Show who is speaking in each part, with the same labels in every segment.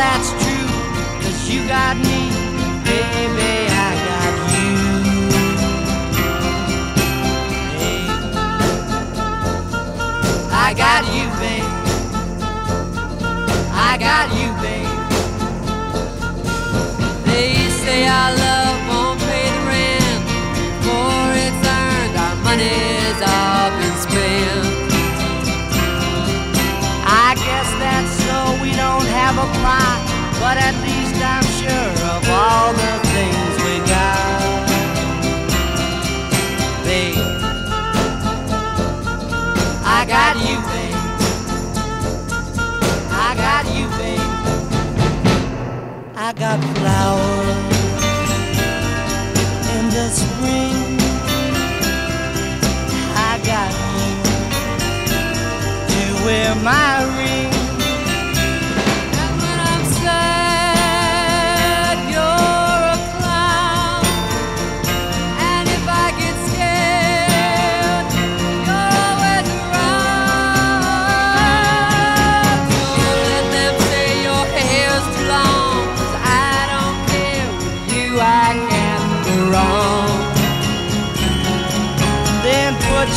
Speaker 1: that's true, cause you got me, baby, I got you. Babe. I got you, babe. I got you, babe. They say I Babe, I got you,
Speaker 2: babe. I got you, babe. I got flowers in the spring. I got you to wear
Speaker 1: my ring.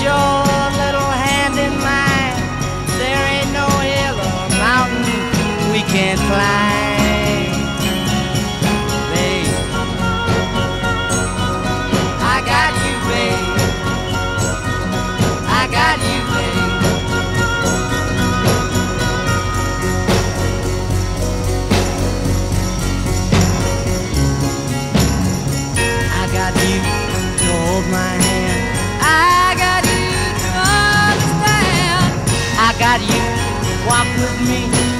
Speaker 1: Your little hand in mine. There ain't no hill or mountain we can't climb. Babe, I got you, babe. I got you, babe. I got you to hold my
Speaker 2: got you
Speaker 1: walk with me.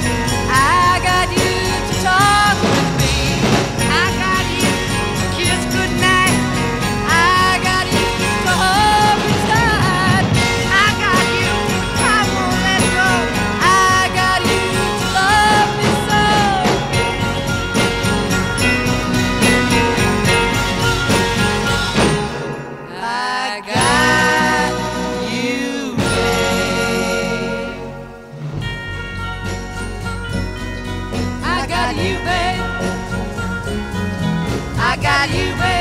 Speaker 2: You, babe.
Speaker 1: I got you, babe.